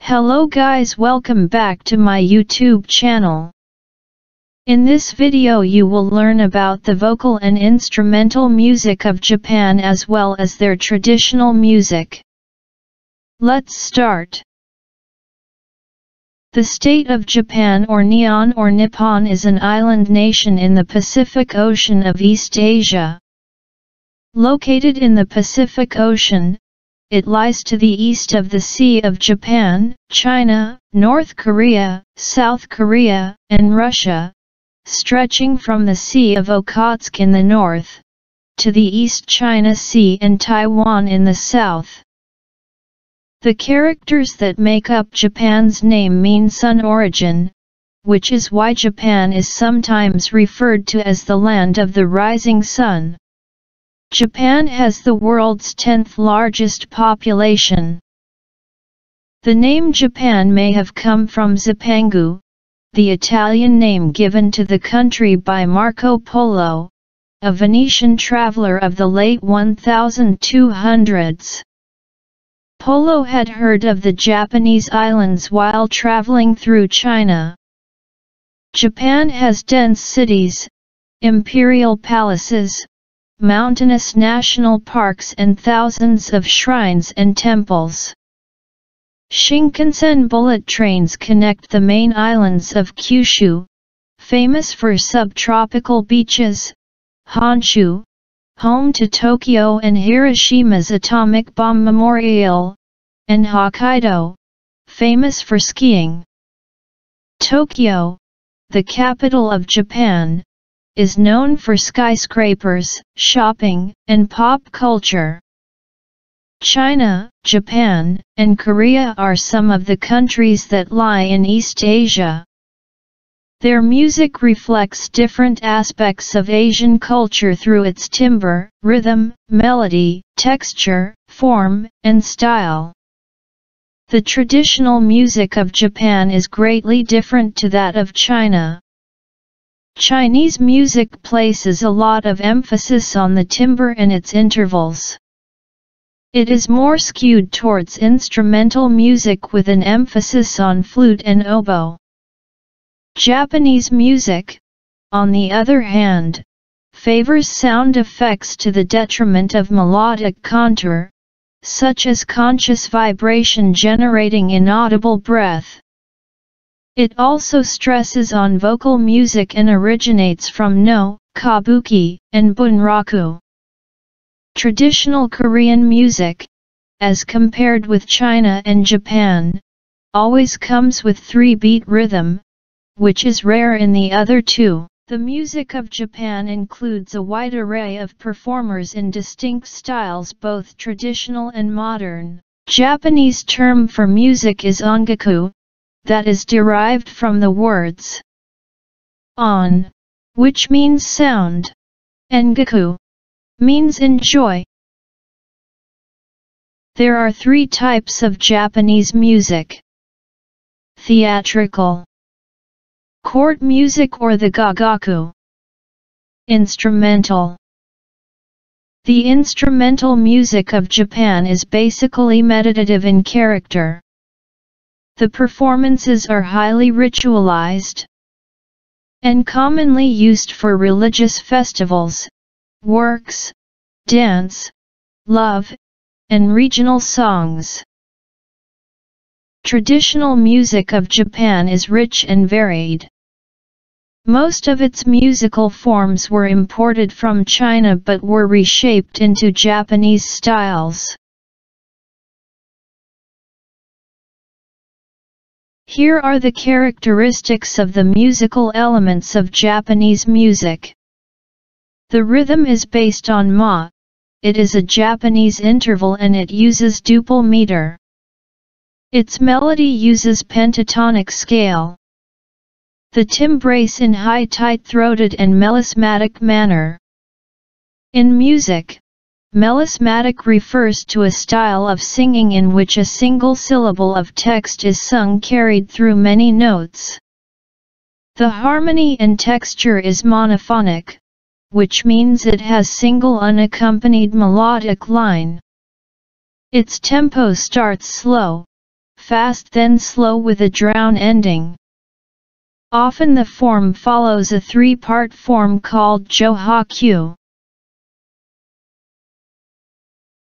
Hello guys welcome back to my YouTube channel. In this video you will learn about the vocal and instrumental music of Japan as well as their traditional music. Let's start. The state of Japan or Nihon or Nippon is an island nation in the Pacific Ocean of East Asia. Located in the Pacific Ocean, it lies to the east of the Sea of Japan, China, North Korea, South Korea, and Russia, stretching from the Sea of Okhotsk in the north, to the East China Sea and Taiwan in the south. The characters that make up Japan's name mean sun origin, which is why Japan is sometimes referred to as the land of the rising sun. Japan has the world's 10th largest population. The name Japan may have come from Zipangu, the Italian name given to the country by Marco Polo, a Venetian traveler of the late 1200s. Polo had heard of the Japanese islands while traveling through China. Japan has dense cities, imperial palaces, mountainous national parks and thousands of shrines and temples. Shinkansen bullet trains connect the main islands of Kyushu, famous for subtropical beaches, Honshu, home to Tokyo and Hiroshima's atomic bomb memorial, and Hokkaido, famous for skiing. Tokyo, the capital of Japan, is known for skyscrapers, shopping, and pop culture. China, Japan, and Korea are some of the countries that lie in East Asia. Their music reflects different aspects of Asian culture through its timbre, rhythm, melody, texture, form, and style. The traditional music of Japan is greatly different to that of China. Chinese music places a lot of emphasis on the timbre and its intervals. It is more skewed towards instrumental music with an emphasis on flute and oboe. Japanese music, on the other hand, favors sound effects to the detriment of melodic contour, such as conscious vibration generating inaudible breath. It also stresses on vocal music and originates from no, kabuki, and bunraku. Traditional Korean music, as compared with China and Japan, always comes with three-beat rhythm, which is rare in the other two. The music of Japan includes a wide array of performers in distinct styles both traditional and modern. Japanese term for music is ongaku, that is derived from the words on, which means sound, and gaku, means enjoy. There are three types of Japanese music. Theatrical, court music or the gagaku. Instrumental. The instrumental music of Japan is basically meditative in character. The performances are highly ritualized and commonly used for religious festivals, works, dance, love, and regional songs. Traditional music of Japan is rich and varied. Most of its musical forms were imported from China but were reshaped into Japanese styles. Here are the characteristics of the musical elements of Japanese music. The rhythm is based on ma. It is a Japanese interval and it uses duple meter. Its melody uses pentatonic scale. The timbrace in high tight-throated and melismatic manner. In music, Melismatic refers to a style of singing in which a single syllable of text is sung carried through many notes. The harmony and texture is monophonic, which means it has single unaccompanied melodic line. Its tempo starts slow, fast then slow with a drown ending. Often the form follows a three-part form called Johakyu.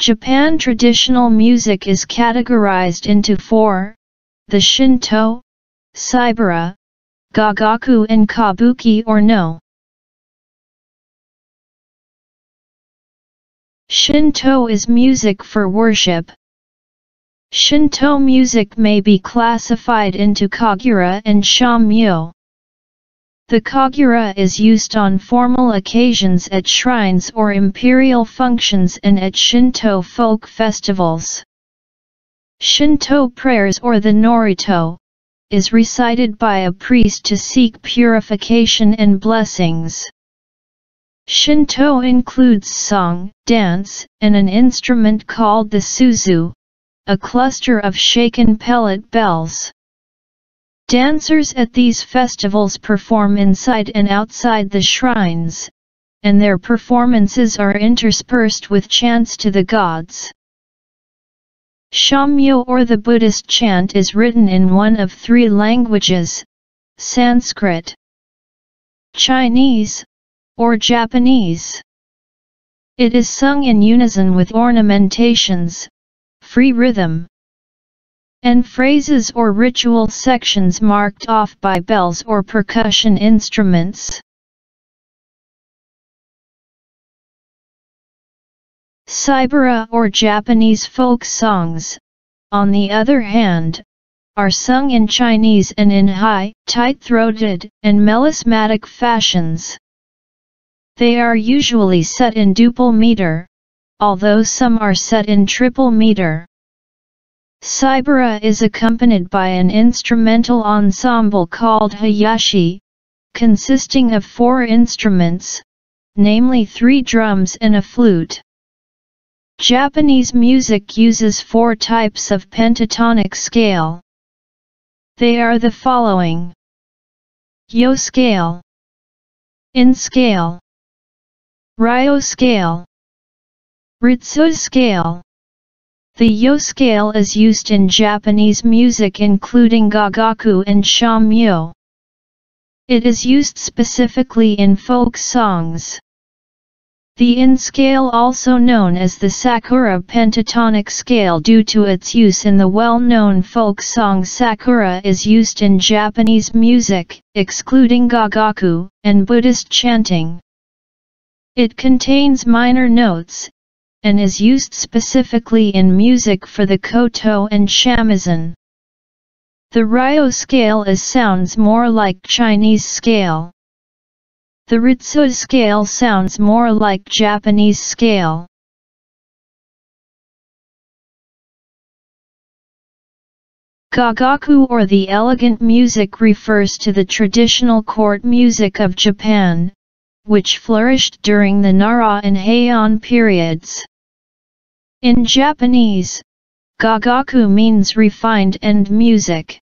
Japan traditional music is categorized into four, the Shinto, Saibara, Gagaku and Kabuki or No. Shinto is music for worship. Shinto music may be classified into Kagura and Shamyo. The kagura is used on formal occasions at shrines or imperial functions and at Shinto folk festivals. Shinto prayers or the Norito is recited by a priest to seek purification and blessings. Shinto includes song, dance, and an instrument called the suzu, a cluster of shaken pellet bells. Dancers at these festivals perform inside and outside the shrines, and their performances are interspersed with chants to the gods. Shamyo or the Buddhist chant is written in one of three languages, Sanskrit, Chinese, or Japanese. It is sung in unison with ornamentations, free rhythm, and phrases or ritual sections marked off by bells or percussion instruments. Saibara or Japanese folk songs, on the other hand, are sung in Chinese and in high, tight-throated, and melismatic fashions. They are usually set in duple meter, although some are set in triple meter. Saibara is accompanied by an instrumental ensemble called Hayashi, consisting of four instruments, namely three drums and a flute. Japanese music uses four types of pentatonic scale. They are the following. Yo scale. In scale. Ryo scale. Ritsu scale. The yo scale is used in Japanese music including gagaku and shamyo. It is used specifically in folk songs. The in scale also known as the Sakura pentatonic scale due to its use in the well-known folk song Sakura is used in Japanese music, excluding gagaku, and Buddhist chanting. It contains minor notes, and is used specifically in music for the koto and shamisen. The ryo scale is sounds more like Chinese scale. The ritsu scale sounds more like Japanese scale. Gagaku or the elegant music refers to the traditional court music of Japan, which flourished during the Nara and Heian periods. In Japanese, gagaku means refined and music.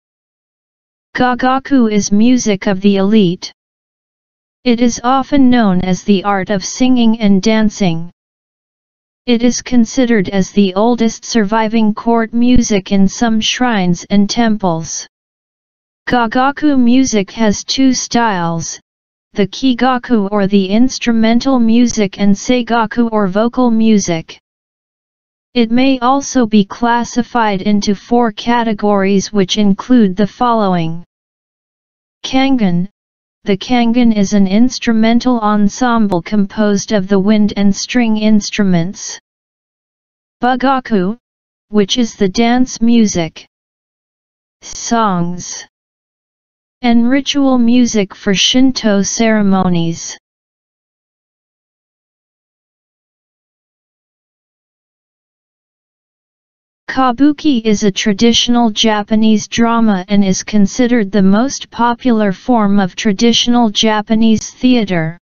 Gagaku is music of the elite. It is often known as the art of singing and dancing. It is considered as the oldest surviving court music in some shrines and temples. Gagaku music has two styles, the kigaku or the instrumental music and seigaku or vocal music. It may also be classified into four categories which include the following. Kangen. The kangen is an instrumental ensemble composed of the wind and string instruments. Bugaku, which is the dance music. Songs. And ritual music for Shinto ceremonies. Kabuki is a traditional Japanese drama and is considered the most popular form of traditional Japanese theater.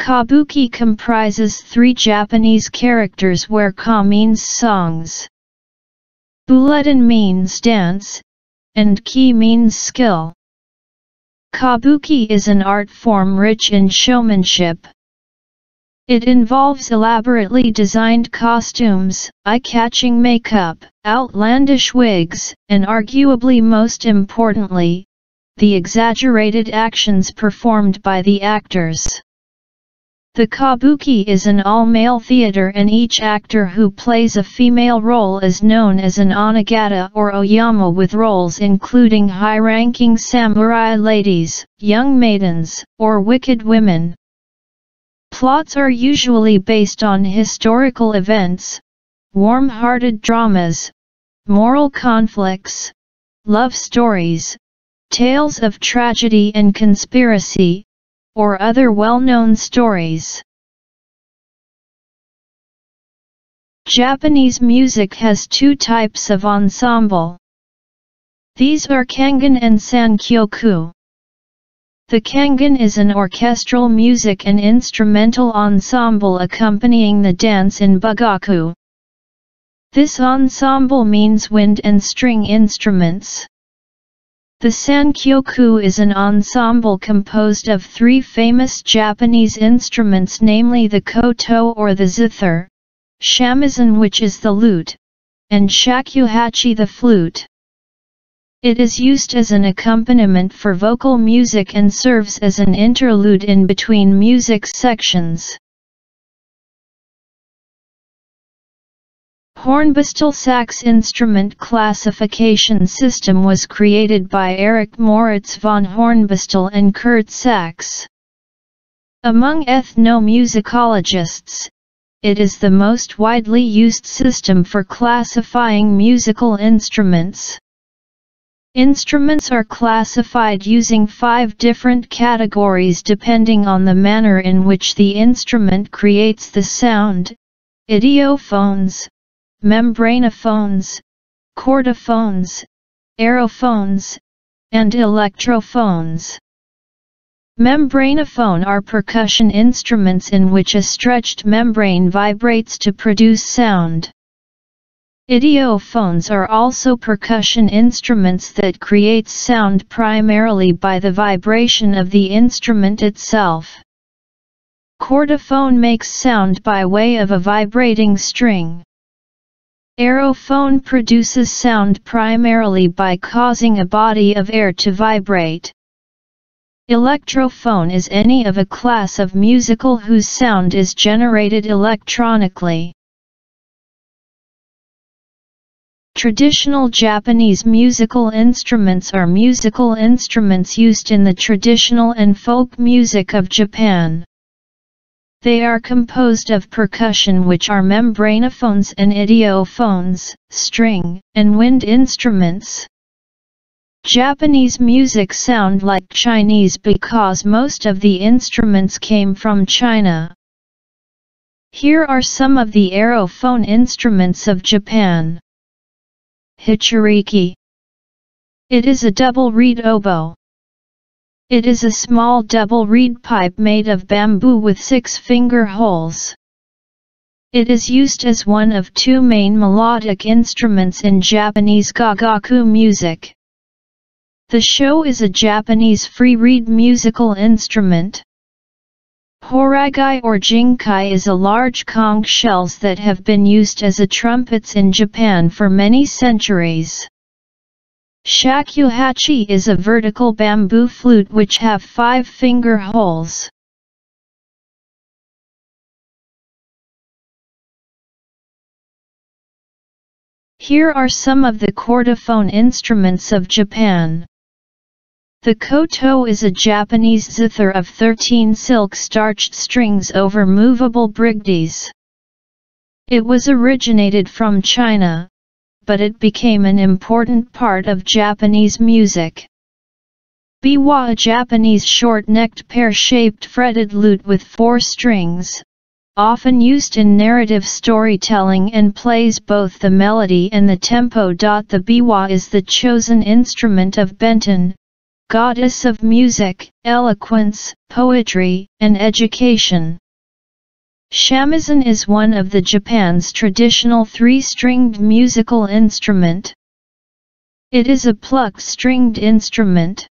Kabuki comprises three Japanese characters where ka means songs. Buleten means dance, and ki means skill. Kabuki is an art form rich in showmanship. It involves elaborately designed costumes, eye-catching makeup, outlandish wigs, and arguably most importantly, the exaggerated actions performed by the actors. The kabuki is an all-male theater and each actor who plays a female role is known as an onagata or oyama with roles including high-ranking samurai ladies, young maidens, or wicked women. Plots are usually based on historical events, warm-hearted dramas, moral conflicts, love stories, tales of tragedy and conspiracy, or other well-known stories. Japanese music has two types of ensemble. These are kangen and sankyoku. The kangen is an orchestral music and instrumental ensemble accompanying the dance in bugaku. This ensemble means wind and string instruments. The Sankyoku is an ensemble composed of three famous Japanese instruments namely the koto or the zither, shamisen which is the lute, and shakuhachi the flute. It is used as an accompaniment for vocal music and serves as an interlude in between music sections. Hornbostel Sachs instrument classification system was created by Erich Moritz von Hornbostel and Kurt Sachs. Among ethnomusicologists, it is the most widely used system for classifying musical instruments. Instruments are classified using five different categories depending on the manner in which the instrument creates the sound, idiophones, membranophones, chordophones, aerophones, and electrophones. Membranophone are percussion instruments in which a stretched membrane vibrates to produce sound. Idiophones are also percussion instruments that create sound primarily by the vibration of the instrument itself. Chordophone makes sound by way of a vibrating string. Aerophone produces sound primarily by causing a body of air to vibrate. Electrophone is any of a class of musical whose sound is generated electronically. Traditional Japanese musical instruments are musical instruments used in the traditional and folk music of Japan. They are composed of percussion which are membranophones and idiophones, string, and wind instruments. Japanese music sound like Chinese because most of the instruments came from China. Here are some of the aerophone instruments of Japan. Hichiriki. It is a double reed oboe. It is a small double reed pipe made of bamboo with six finger holes. It is used as one of two main melodic instruments in Japanese gagaku music. The sho is a Japanese free reed musical instrument. Horagai or jinkai is a large conch shells that have been used as a trumpets in Japan for many centuries. Shakuhachi is a vertical bamboo flute which have five finger holes. Here are some of the chordophone instruments of Japan. The koto is a Japanese zither of 13 silk-starched strings over movable brigdees. It was originated from China, but it became an important part of Japanese music. Biwa a Japanese short-necked pear-shaped fretted lute with four strings, often used in narrative storytelling and plays both the melody and the tempo. The biwa is the chosen instrument of Benten, goddess of music, eloquence, poetry, and education. Shamisen is one of the Japan's traditional three-stringed musical instrument. It is a plucked stringed instrument.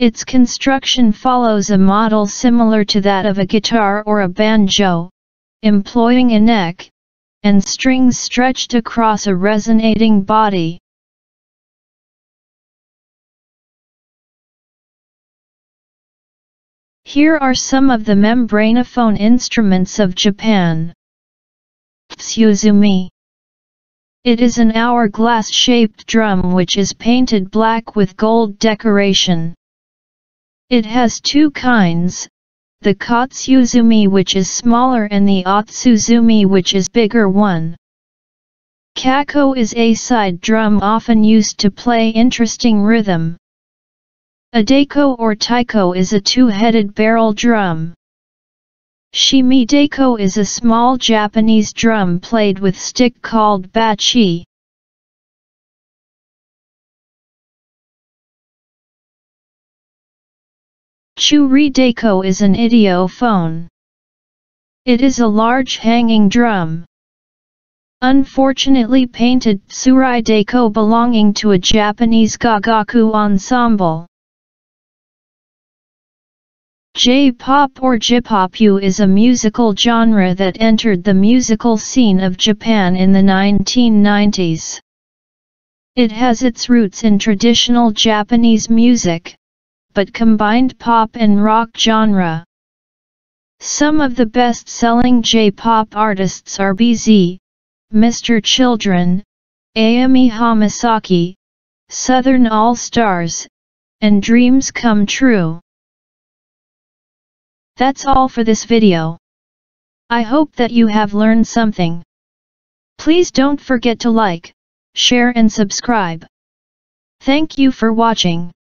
Its construction follows a model similar to that of a guitar or a banjo, employing a neck, and strings stretched across a resonating body. Here are some of the membranophone instruments of Japan. Tsuzumi It is an hourglass-shaped drum which is painted black with gold decoration. It has two kinds, the Kotsuzumi which is smaller and the Otsuzumi which is bigger one. Kakko is a side drum often used to play interesting rhythm. A dako or taiko is a two-headed barrel drum. Shime daiko is a small Japanese drum played with stick called bachi. Tsuri daiko is an idiophone. It is a large hanging drum. Unfortunately painted Tsuri daiko belonging to a Japanese gagaku ensemble. J-pop or J-popu is a musical genre that entered the musical scene of Japan in the 1990s. It has its roots in traditional Japanese music, but combined pop and rock genre. Some of the best-selling J-pop artists are B'z, Mr. Children, Ayumi Hamasaki, Southern All-Stars, and Dreams Come True. That's all for this video. I hope that you have learned something. Please don't forget to like, share and subscribe. Thank you for watching.